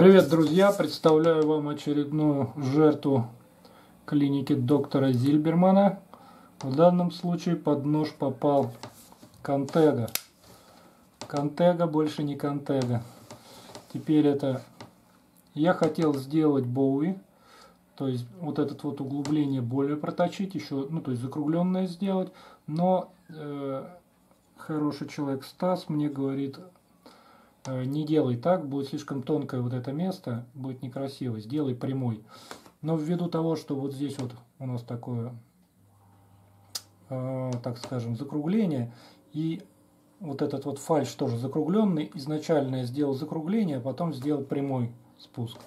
Привет, друзья! Представляю вам очередную жертву клиники доктора Зильбермана. В данном случае под нож попал Контега. Контега больше не Контега. Теперь это... Я хотел сделать Боуи, то есть вот этот вот углубление более проточить, еще, ну то есть закругленное сделать, но э, хороший человек Стас мне говорит, не делай так, будет слишком тонкое вот это место, будет некрасиво, сделай прямой. Но ввиду того, что вот здесь вот у нас такое, э, так скажем, закругление, и вот этот вот фальш тоже закругленный, изначально я сделал закругление, а потом сделал прямой спуск.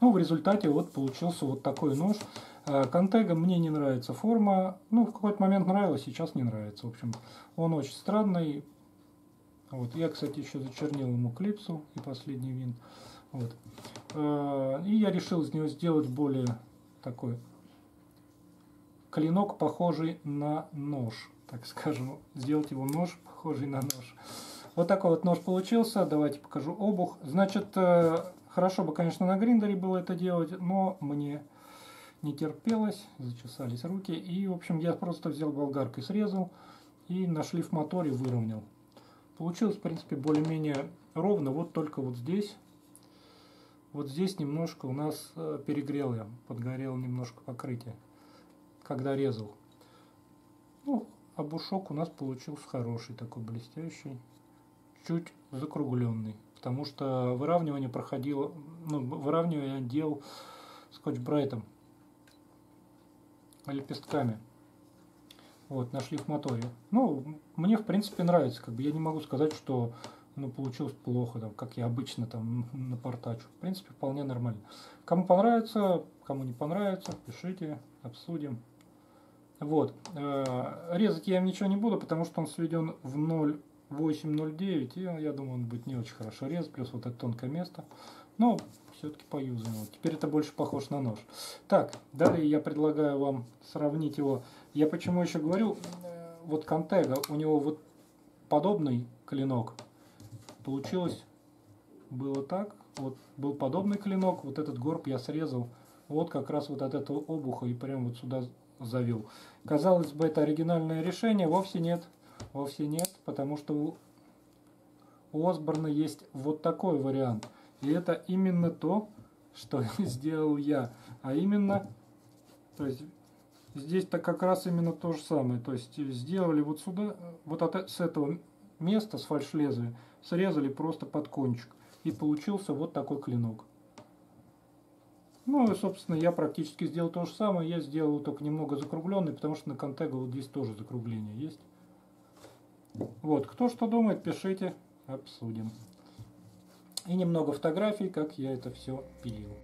Ну, в результате вот получился вот такой нож. Э, Контега мне не нравится форма, ну, в какой-то момент нравилась, сейчас не нравится. В общем, он очень странный, вот. Я, кстати, еще зачернил ему клипсу и последний винт. Вот. Э, и я решил из него сделать более такой клинок, похожий на нож. Так скажем, сделать его нож, похожий на нож. Вот такой вот нож получился. Давайте покажу обух. Значит, э, хорошо бы, конечно, на гриндере было это делать, но мне не терпелось, зачесались руки. И, в общем, я просто взял болгаркой, срезал и на шлиф моторе выровнял. Получилось, в принципе, более-менее ровно. Вот только вот здесь, вот здесь немножко у нас э, перегрел я, подгорел немножко покрытие, когда резал. Ну, обушок у нас получился хороший, такой блестящий, чуть закругленный. Потому что выравнивание проходило, ну, выравнивание делал скотч-брайтом, лепестками. Вот, на шлиф-моторе. Ну, мне, в принципе, нравится. Как бы я не могу сказать, что ну, получилось плохо, там, как я обычно там напортачу. В принципе, вполне нормально. Кому понравится, кому не понравится, пишите, обсудим. Вот. Э, резать я им ничего не буду, потому что он сведен в 0,809, и я думаю, он будет не очень хорошо резать, плюс вот это тонкое место. Но все-таки поюзаем его. Теперь это больше похож на нож. Так, далее я предлагаю вам сравнить его. Я почему еще говорю, э, вот Контега, у него вот подобный клинок. Получилось, было так, вот был подобный клинок, вот этот горб я срезал, вот как раз вот от этого обуха и прям вот сюда завел. Казалось бы, это оригинальное решение, вовсе нет, вовсе нет, потому что у, Осборна есть вот такой вариант – и это именно то, что сделал я. А именно, то есть здесь-то как раз именно то же самое. То есть сделали вот сюда, вот от, с этого места, с фальш-лезвия, срезали просто под кончик. И получился вот такой клинок. Ну и, собственно, я практически сделал то же самое. Я сделал только немного закругленный, потому что на Контего вот здесь тоже закругление есть. Вот, кто что думает, пишите, обсудим и немного фотографий, как я это все пилил.